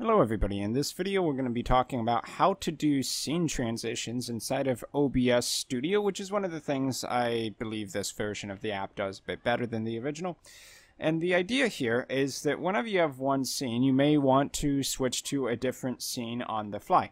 Hello everybody, in this video we're going to be talking about how to do scene transitions inside of OBS Studio, which is one of the things I believe this version of the app does a bit better than the original. And the idea here is that whenever you have one scene, you may want to switch to a different scene on the fly.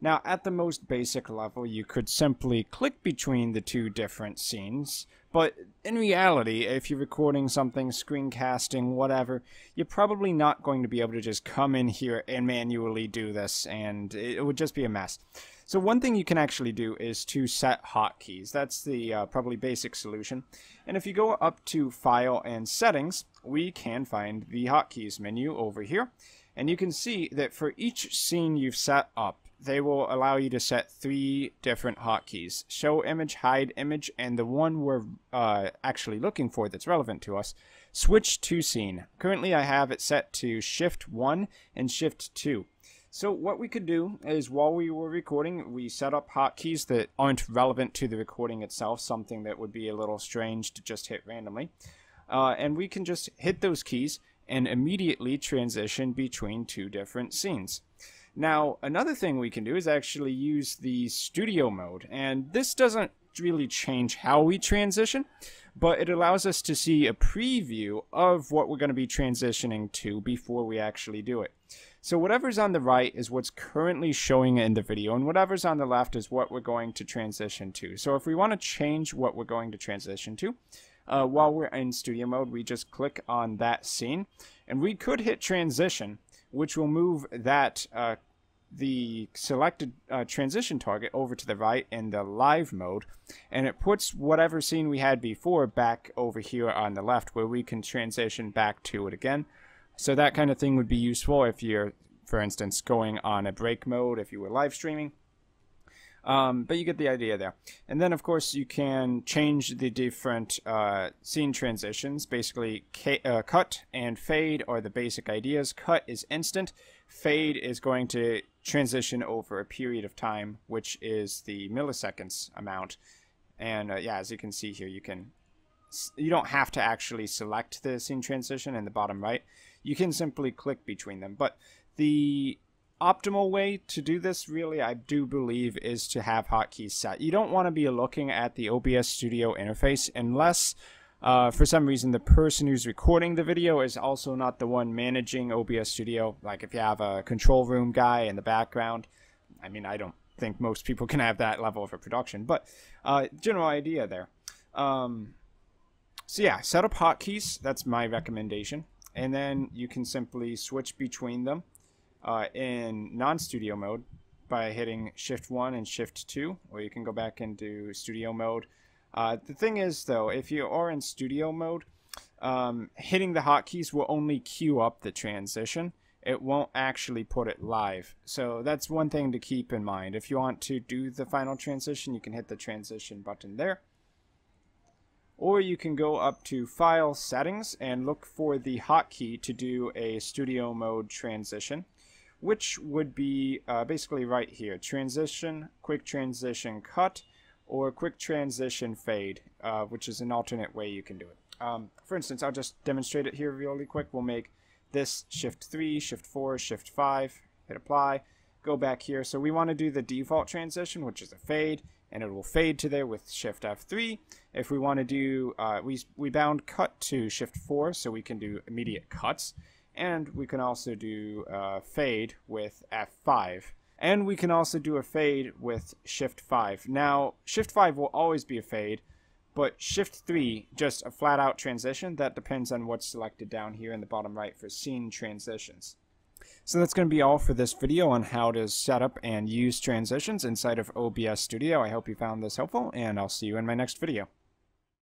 Now, at the most basic level, you could simply click between the two different scenes, but in reality, if you're recording something, screencasting, whatever, you're probably not going to be able to just come in here and manually do this, and it would just be a mess. So one thing you can actually do is to set hotkeys. That's the uh, probably basic solution. And if you go up to File and Settings, we can find the hotkeys menu over here. And you can see that for each scene you've set up, they will allow you to set three different hotkeys show image hide image and the one we're uh, actually looking for that's relevant to us. Switch to scene. Currently i have it set to shift 1 and shift 2 so what we could do is while we were recording we set up hotkeys that aren't relevant to the recording itself something that would be a little strange to just hit randomly. Uh, and we can just hit those keys and immediately transition between two different scenes now, another thing we can do is actually use the studio mode, and this doesn't really change how we transition, but it allows us to see a preview of what we're going to be transitioning to before we actually do it. So whatever's on the right is what's currently showing in the video, and whatever's on the left is what we're going to transition to. So if we want to change what we're going to transition to, uh, while we're in studio mode, we just click on that scene, and we could hit transition, which will move that uh, the selected uh, transition target over to the right in the live mode and it puts whatever scene we had before back over here on the left where we can transition back to it again so that kind of thing would be useful if you're for instance going on a break mode if you were live streaming um, but you get the idea there. And then, of course, you can change the different uh, scene transitions. Basically, uh, cut and fade are the basic ideas. Cut is instant. Fade is going to transition over a period of time, which is the milliseconds amount. And uh, yeah, as you can see here, you can you don't have to actually select the scene transition in the bottom right. You can simply click between them. But the optimal way to do this, really, I do believe, is to have hotkeys set. You don't want to be looking at the OBS Studio interface unless, uh, for some reason, the person who's recording the video is also not the one managing OBS Studio. Like if you have a control room guy in the background, I mean, I don't think most people can have that level of a production, but uh, general idea there. Um, so yeah, set up hotkeys. That's my recommendation. And then you can simply switch between them uh, in non-studio mode by hitting shift 1 and shift 2 or you can go back into studio mode uh, the thing is though if you are in studio mode um, hitting the hotkeys will only queue up the transition. It won't actually put it live. So that's one thing to keep in mind. If you want to do the final transition you can hit the transition button there. Or you can go up to file settings and look for the hotkey to do a studio mode transition which would be uh, basically right here. Transition, quick transition cut, or quick transition fade, uh, which is an alternate way you can do it. Um, for instance, I'll just demonstrate it here really quick. We'll make this shift 3, shift 4, shift 5, hit apply, go back here. So we want to do the default transition, which is a fade, and it will fade to there with shift F3. If we want to do, uh, we, we bound cut to shift 4, so we can do immediate cuts and we can also do a fade with F5 and we can also do a fade with shift 5 now shift 5 will always be a fade but shift 3 just a flat out transition that depends on what's selected down here in the bottom right for scene transitions so that's going to be all for this video on how to set up and use transitions inside of OBS Studio. I hope you found this helpful, and I'll see you in my next video.